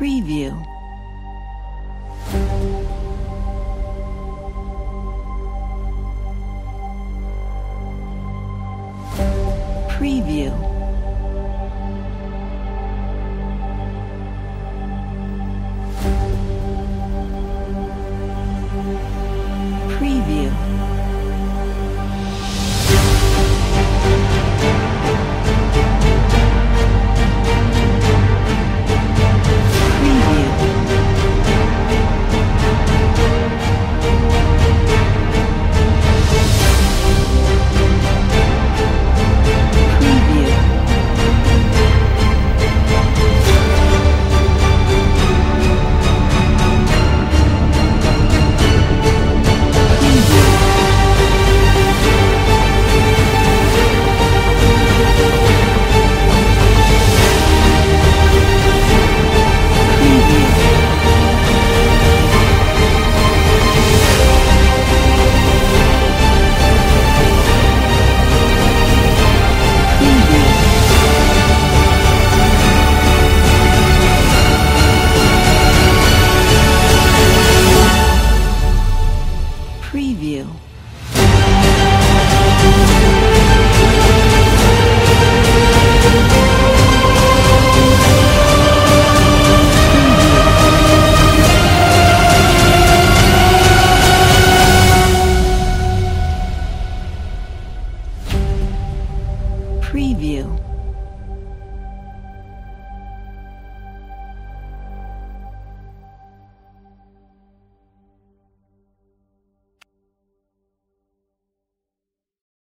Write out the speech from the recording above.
Preview. Preview. Preview. Preview.